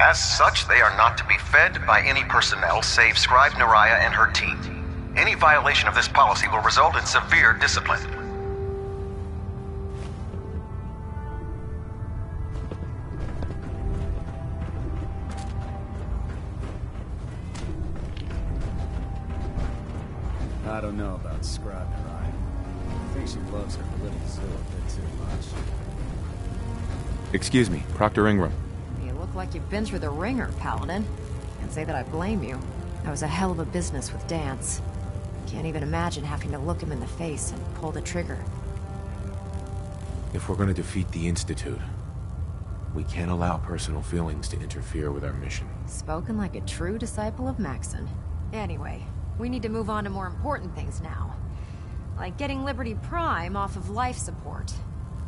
As such, they are not to be fed by any personnel save Scribe Neriah and her team. Any violation of this policy will result in severe discipline. I don't know about Scribe Neriah. I think she loves her little zoo a bit too much. Excuse me, Proctor Ingram. Look like you've been through the ringer, Paladin. Can't say that I blame you. That was a hell of a business with Danse. Can't even imagine having to look him in the face and pull the trigger. If we're gonna defeat the Institute, we can't allow personal feelings to interfere with our mission. Spoken like a true disciple of Maxon. Anyway, we need to move on to more important things now. Like getting Liberty Prime off of life support.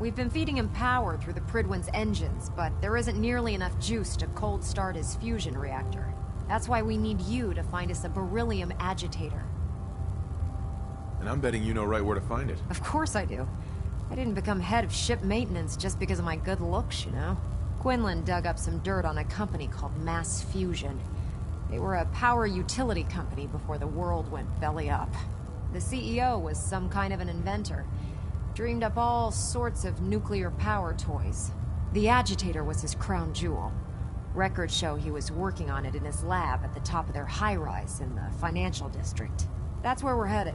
We've been feeding him power through the Prydwen's engines, but there isn't nearly enough juice to cold start his fusion reactor. That's why we need you to find us a beryllium agitator. And I'm betting you know right where to find it. Of course I do. I didn't become head of ship maintenance just because of my good looks, you know? Quinlan dug up some dirt on a company called Mass Fusion. They were a power utility company before the world went belly up. The CEO was some kind of an inventor. Dreamed up all sorts of nuclear power toys. The agitator was his crown jewel. Records show he was working on it in his lab at the top of their high-rise in the financial district. That's where we're headed.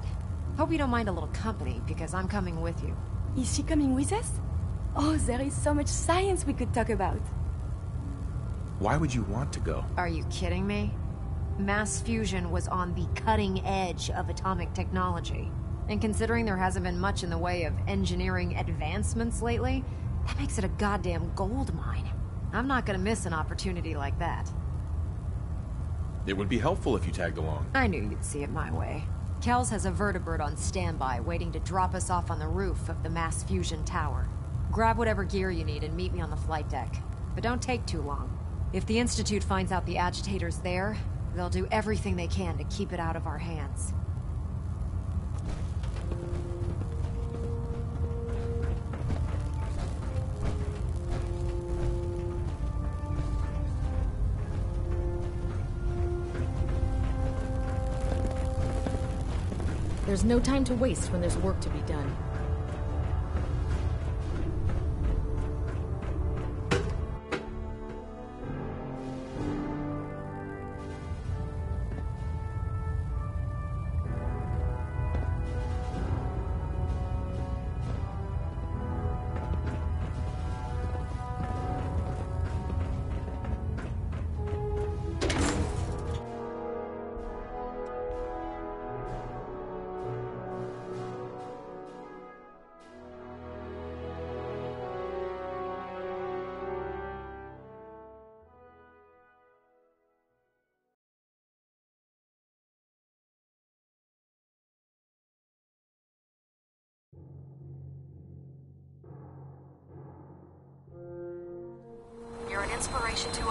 Hope you don't mind a little company, because I'm coming with you. Is she coming with us? Oh, there is so much science we could talk about. Why would you want to go? Are you kidding me? Mass fusion was on the cutting edge of atomic technology. And considering there hasn't been much in the way of engineering advancements lately, that makes it a goddamn gold mine. I'm not gonna miss an opportunity like that. It would be helpful if you tagged along. I knew you'd see it my way. Kells has a vertibird on standby, waiting to drop us off on the roof of the mass fusion tower. Grab whatever gear you need and meet me on the flight deck. But don't take too long. If the Institute finds out the agitator's there, they'll do everything they can to keep it out of our hands. There's no time to waste when there's work to be done.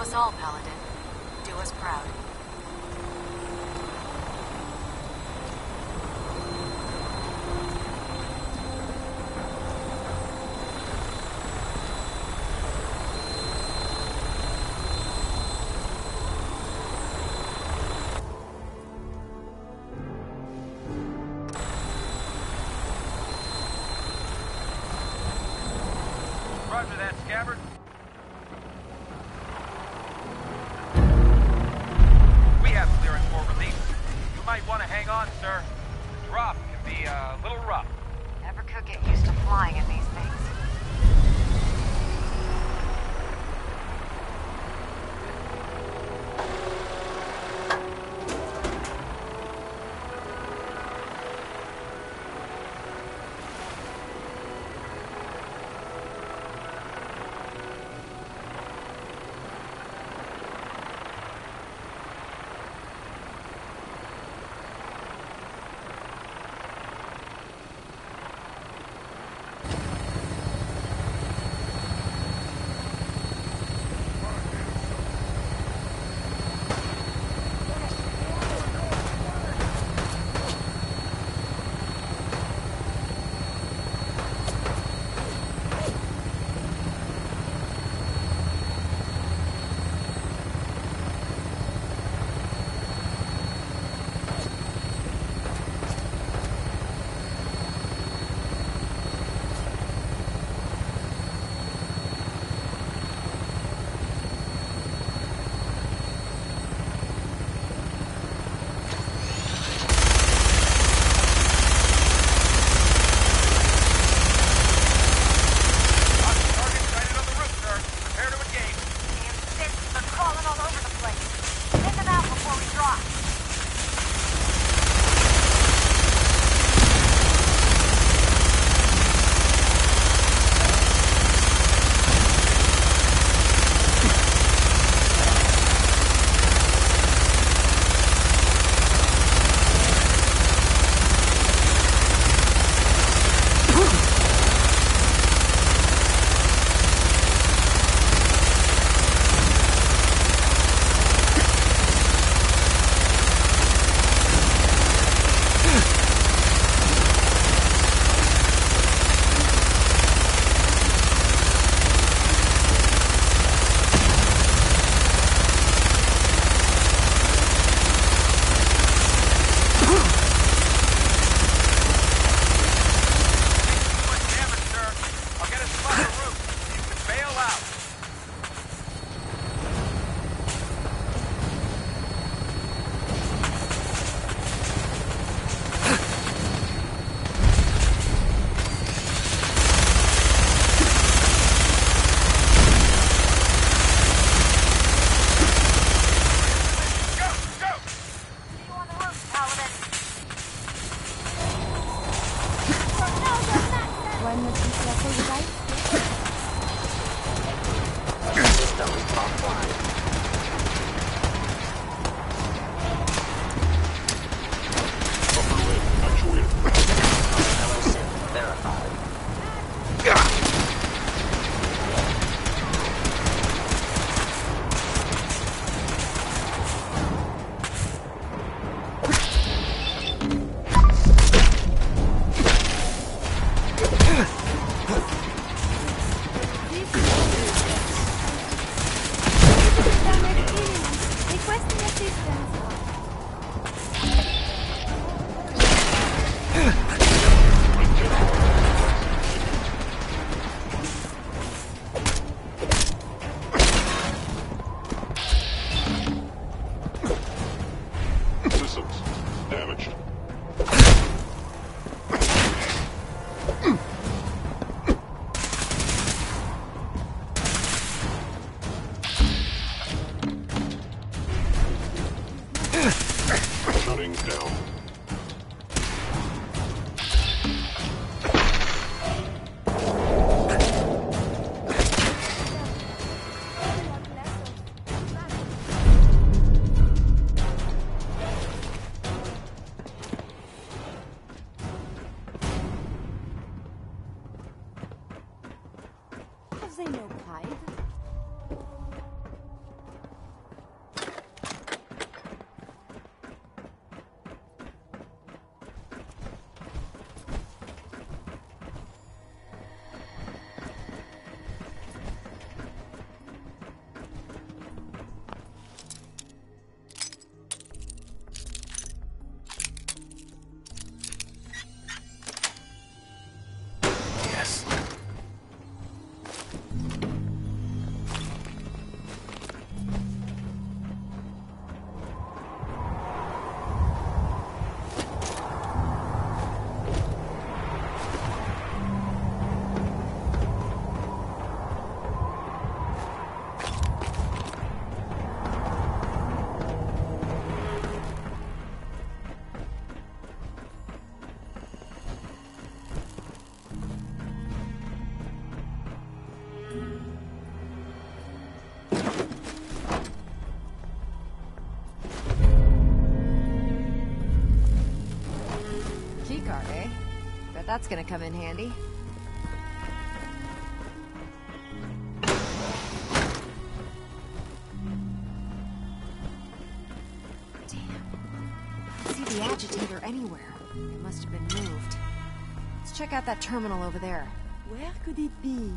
Us all, Paladin. Do us proud. Down. That's gonna come in handy. Damn. See the agitator anywhere. It must have been moved. Let's check out that terminal over there. Where could it be?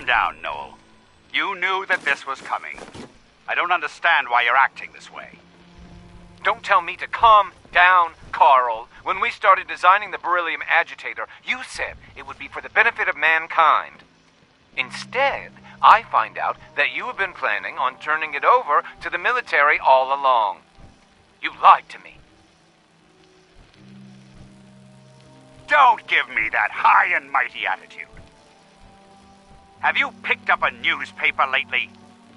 Calm down, Noel. You knew that this was coming. I don't understand why you're acting this way. Don't tell me to calm down, Carl. When we started designing the beryllium agitator, you said it would be for the benefit of mankind. Instead, I find out that you have been planning on turning it over to the military all along. You lied to me. Don't give me that high and mighty attitude. Have you picked up a newspaper lately?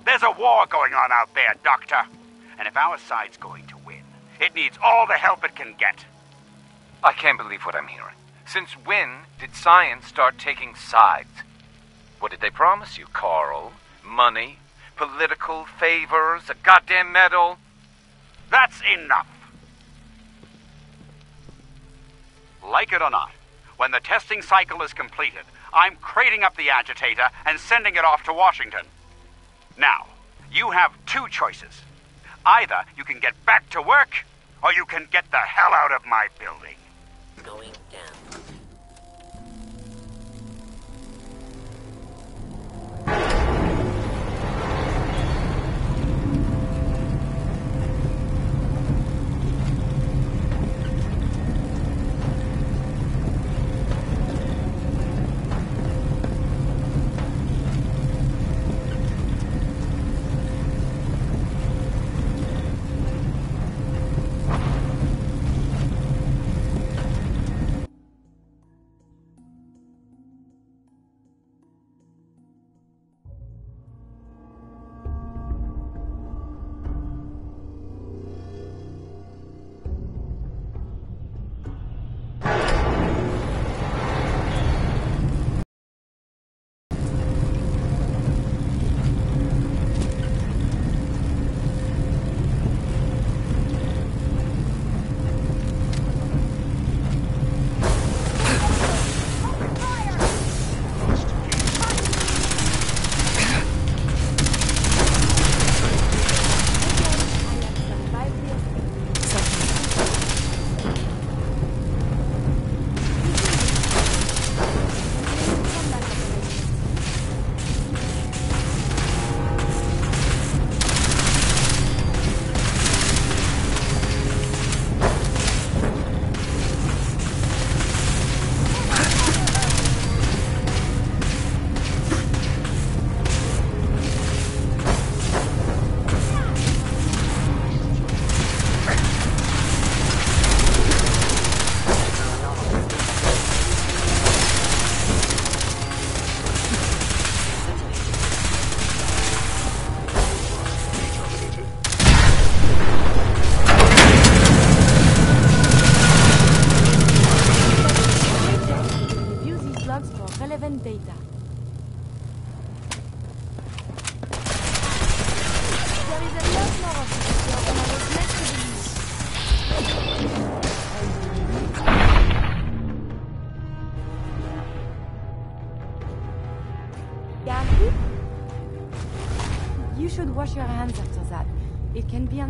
There's a war going on out there, Doctor. And if our side's going to win, it needs all the help it can get. I can't believe what I'm hearing. Since when did science start taking sides? What did they promise you, Carl? Money? Political favors? A goddamn medal? That's enough. Like it or not, when the testing cycle is completed, I'm crating up the agitator and sending it off to Washington. Now, you have two choices. Either you can get back to work, or you can get the hell out of my building. Going down.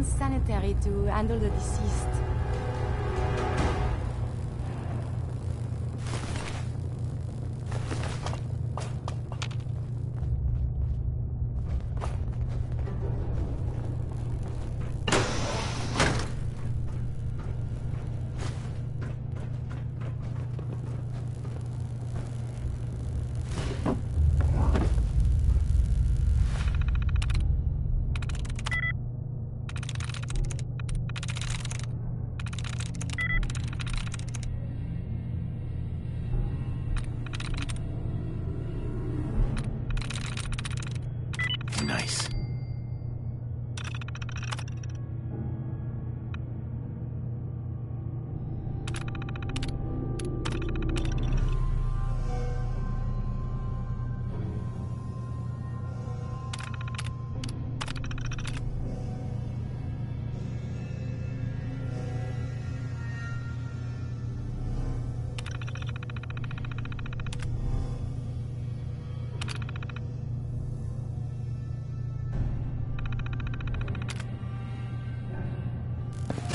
Unsanitary to handle the deceased.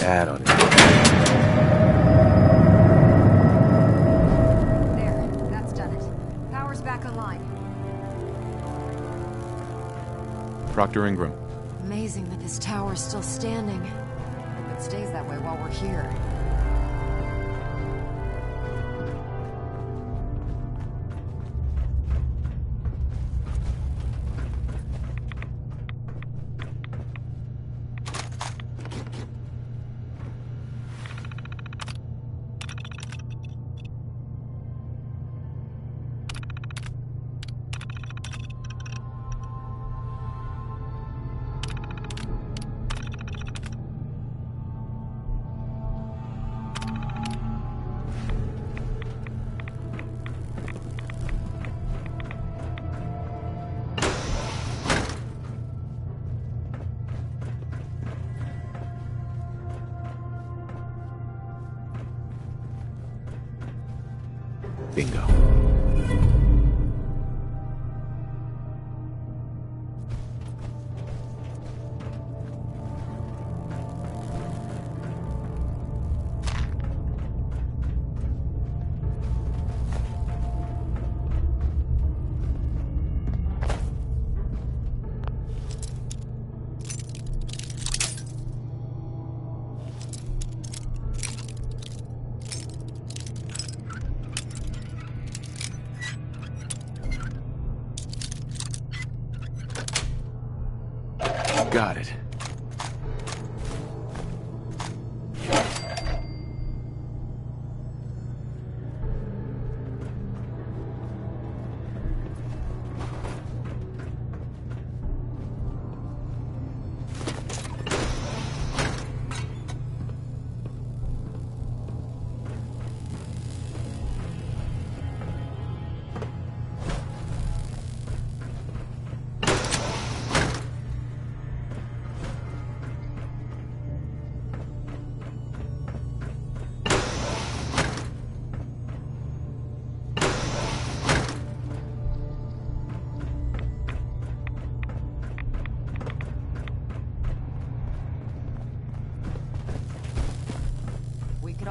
Dad on it. There, that's done it. Power's back online. Proctor Ingram. Amazing that this tower's still standing. Hope it stays that way while we're here. Bingo.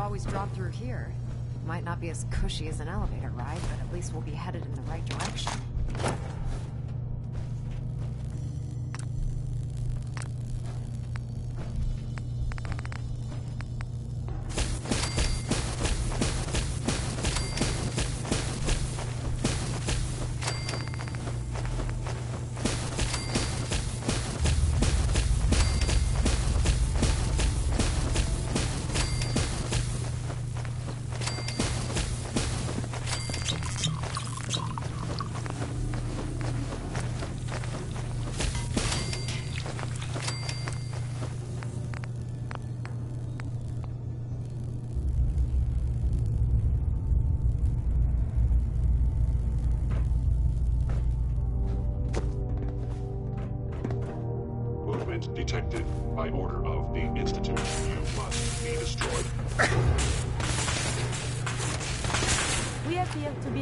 Always drop through here. Might not be as cushy as an elevator ride, but at least we'll be headed in the right direction.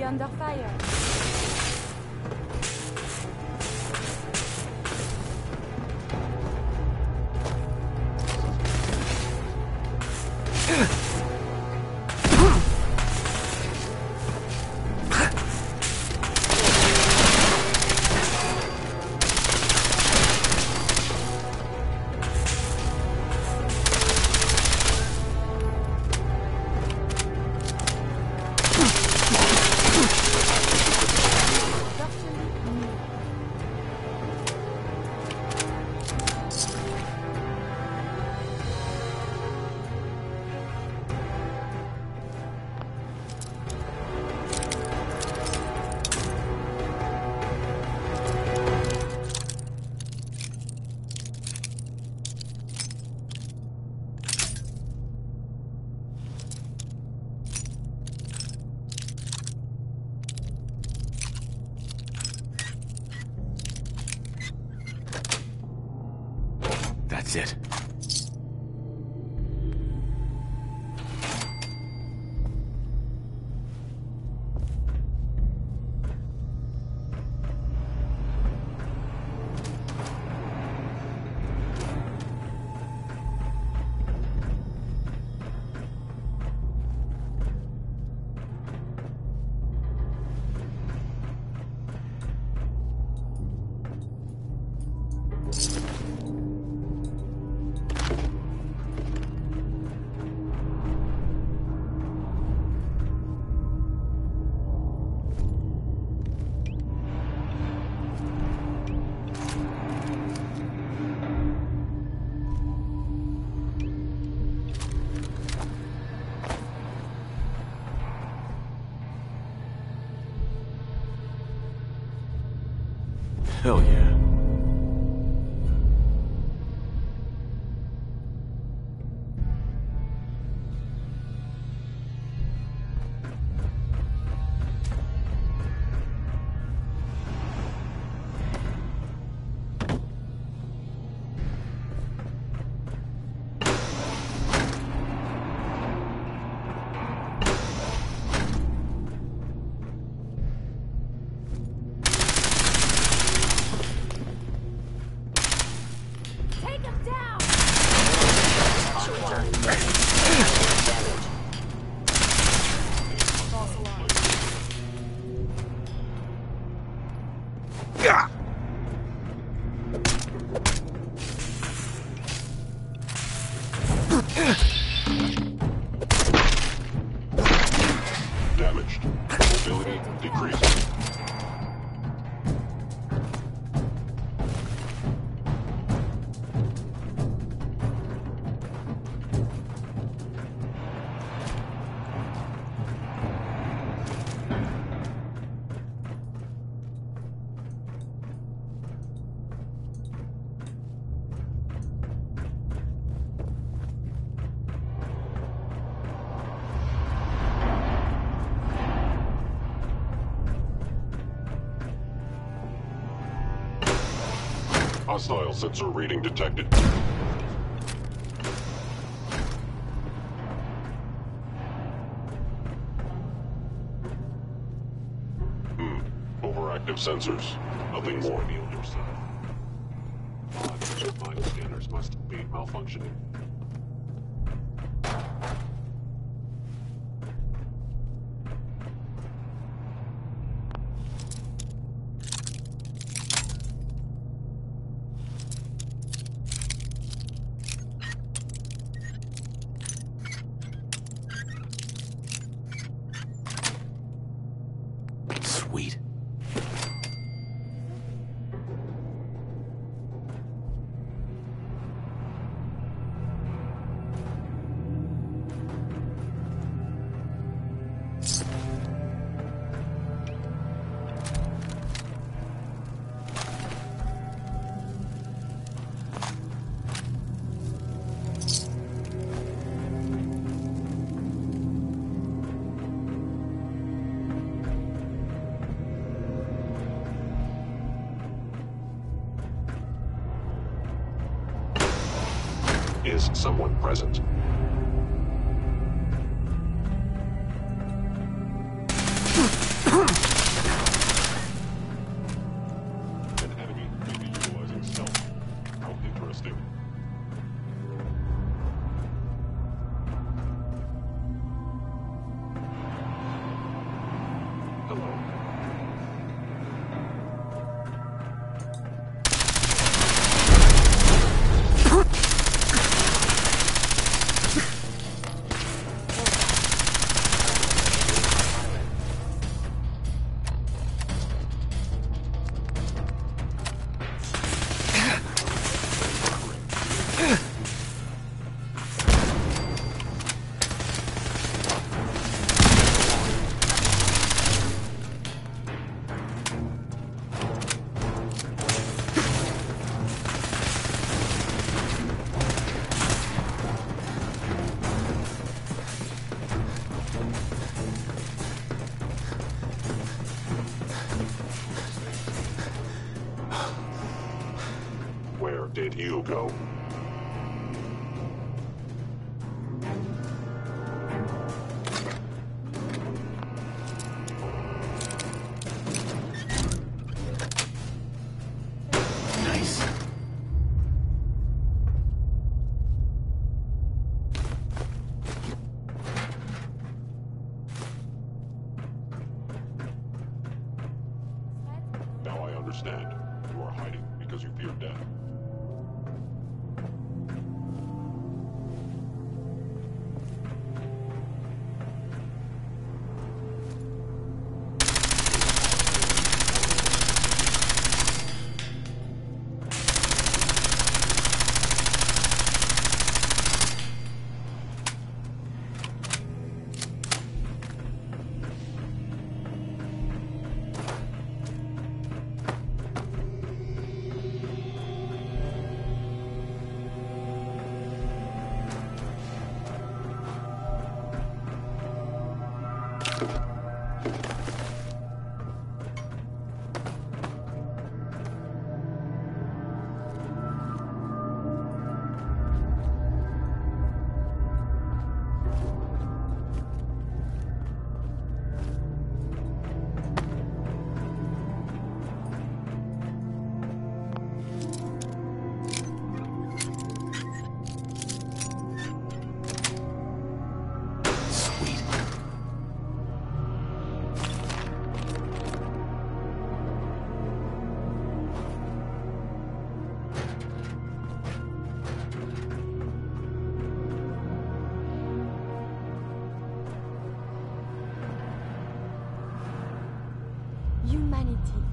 Under fire. Hostile sensor reading detected. Hmm. Overactive sensors. Nothing more. Odds, Mind scanners must be malfunctioning. Someone present? Now I understand. You are hiding because you fear death.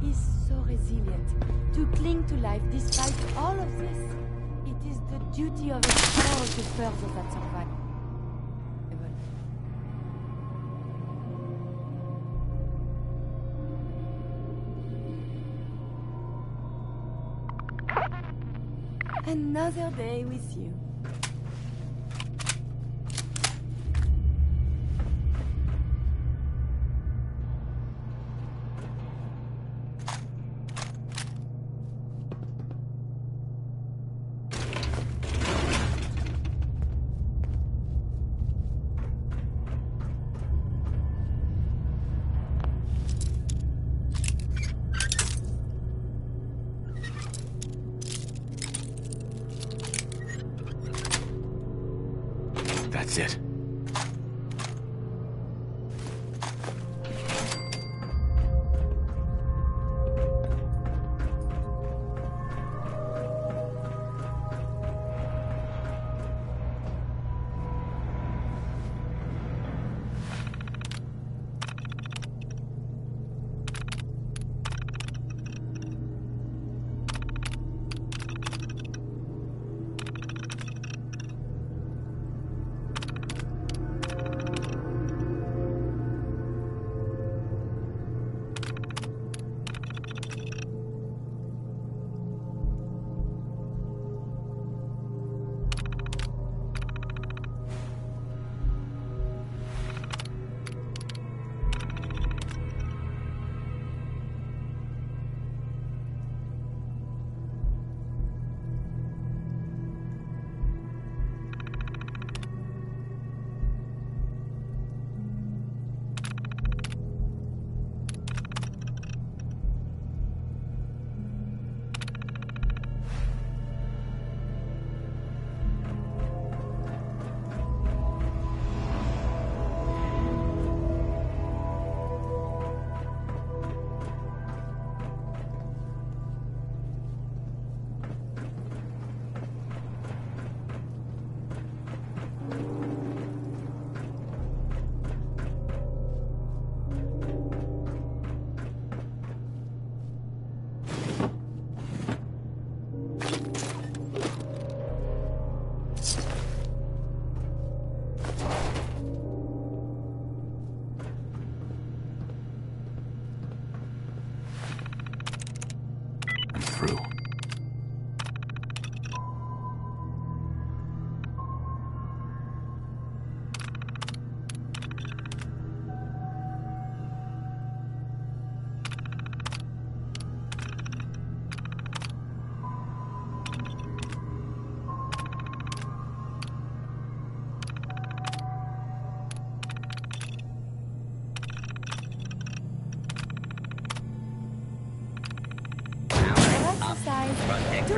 Is so resilient. To cling to life despite all of this, it is the duty of us all to further that survival. Another day with you.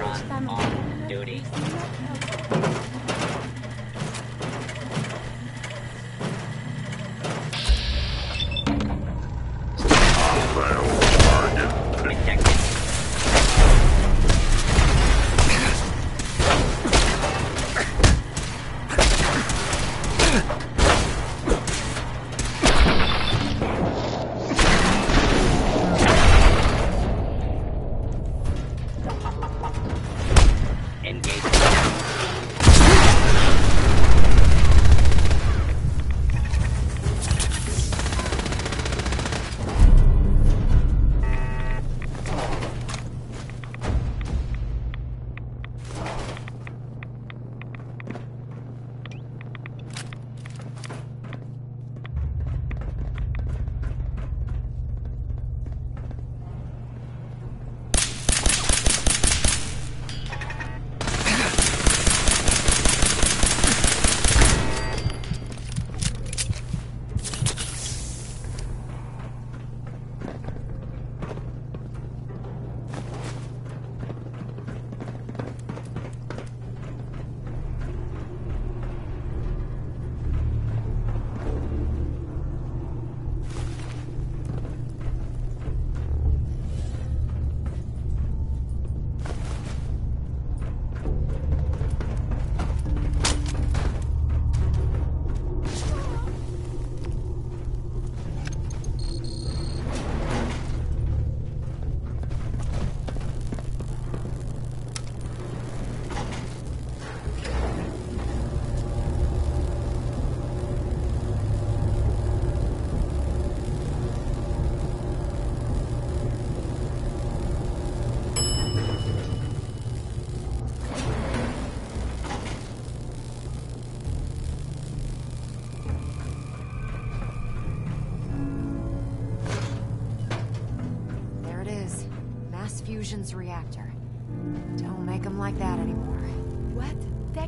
Much on duty.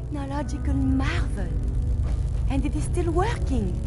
Technological marvel! And it is still working.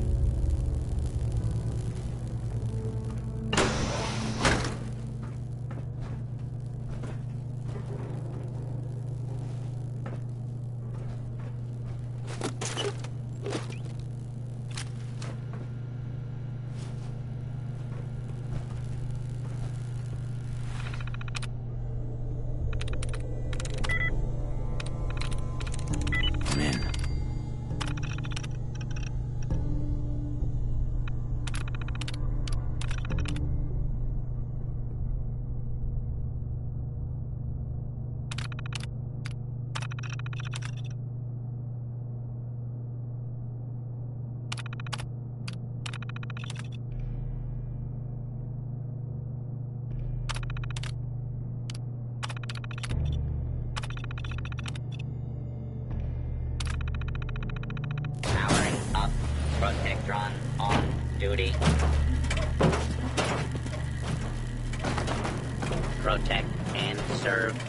Protectron on duty. Protect and serve.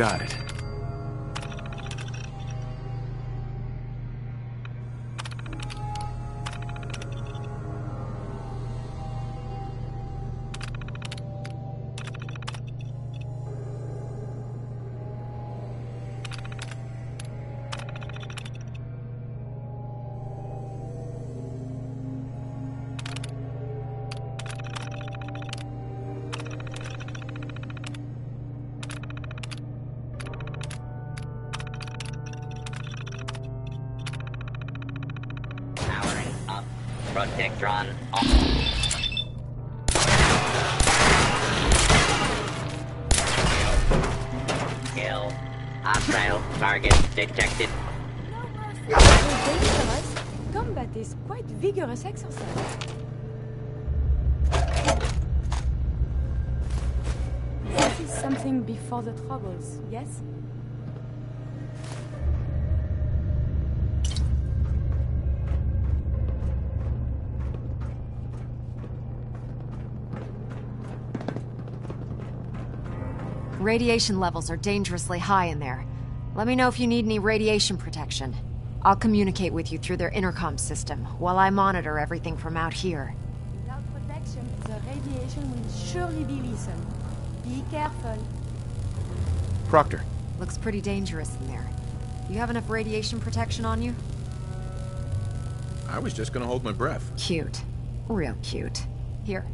Got it. Protectron on. Kill. Hostile target detected. Although dangerous, combat is quite vigorous exercise. This is something before the troubles, yes? Radiation levels are dangerously high in there. Let me know if you need any radiation protection. I'll communicate with you through their intercom system while I monitor everything from out here. Without protection, the radiation will surely be lethal. Be careful. Proctor. Looks pretty dangerous in there. You have enough radiation protection on you? I was just gonna hold my breath. Cute. Real cute. Here,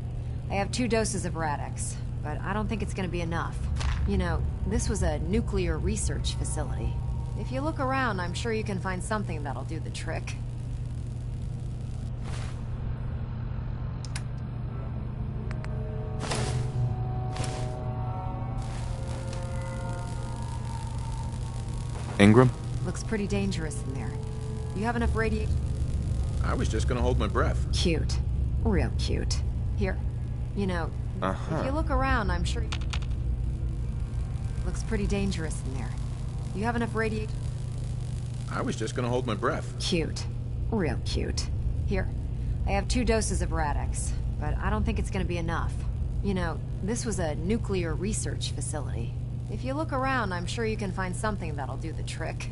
I have two doses of Rad-X, but I don't think it's gonna be enough. You know, this was a nuclear research facility. If you look around, I'm sure you can find something that'll do the trick. Ingram? Looks pretty dangerous in there. You have enough radiation? I was just gonna hold my breath. Cute. Real cute. Here. You know, Uh-huh. if you look around, I'm sure... Looks pretty dangerous in there. You have enough radiation? I was just gonna hold my breath. Cute. Real cute. Here. I have two doses of Rad-X, but I don't think it's gonna be enough. You know, this was a nuclear research facility. If you look around, I'm sure you can find something that'll do the trick.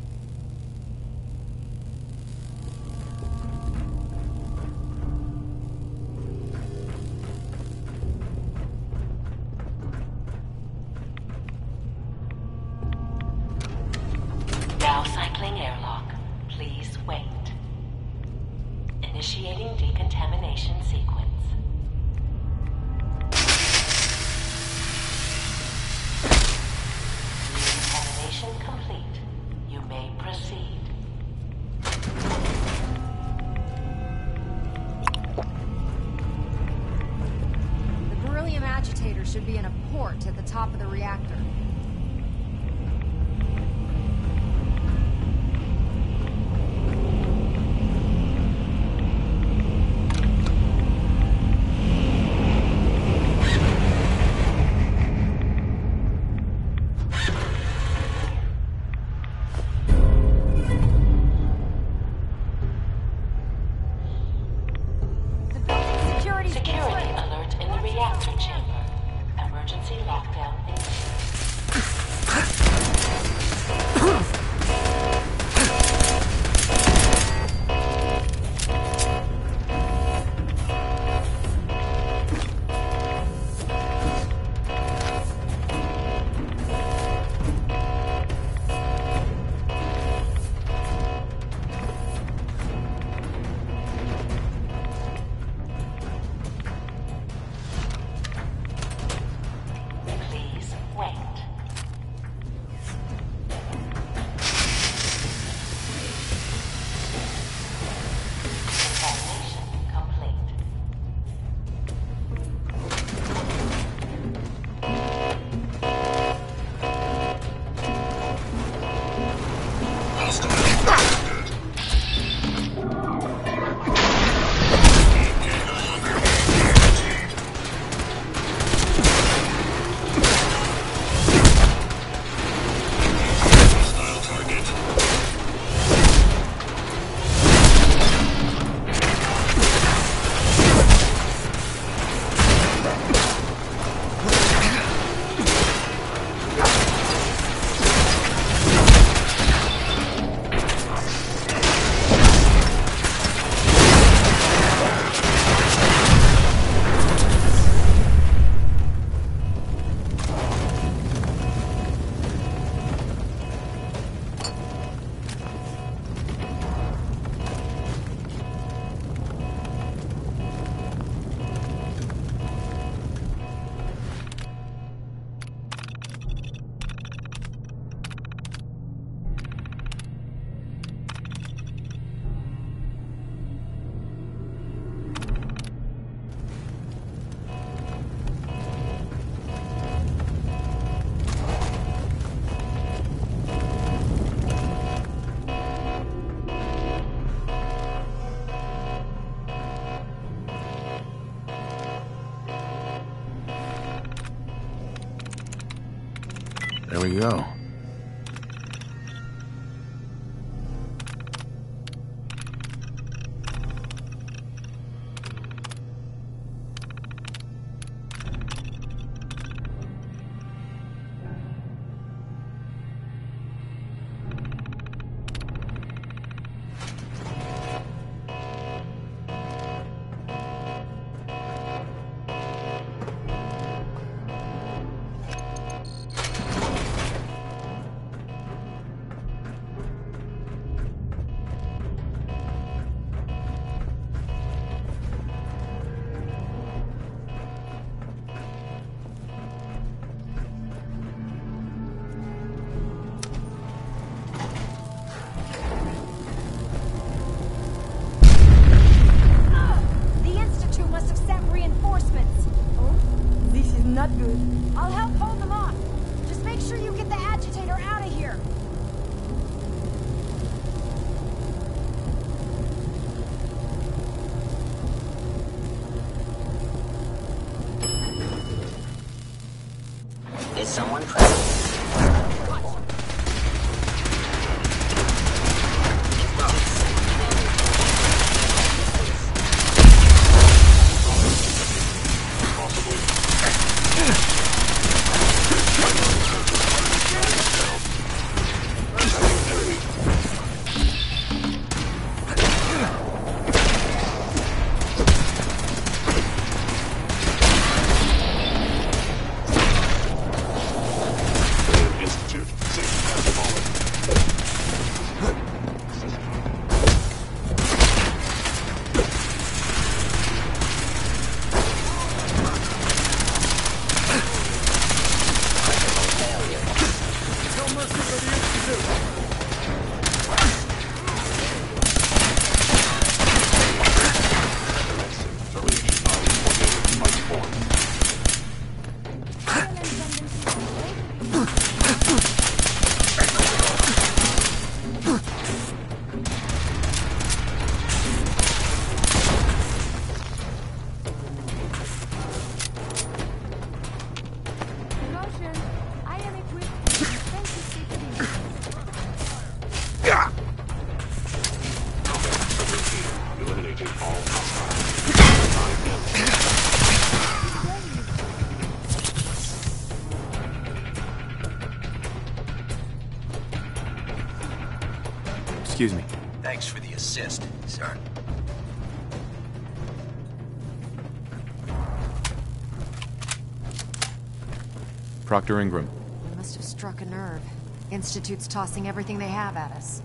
Go. Good. I'll help hold assist, sir. Proctor Ingram. We must have struck a nerve. Institute's tossing everything they have at us.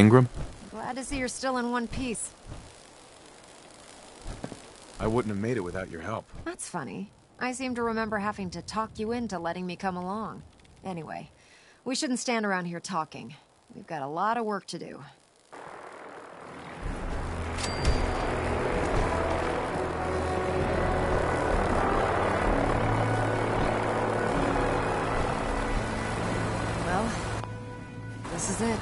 Ingram? Glad to see you're still in one piece. I wouldn't have made it without your help. That's funny. I seem to remember having to talk you into letting me come along. Anyway, we shouldn't stand around here talking. We've got a lot of work to do. Well, this is it.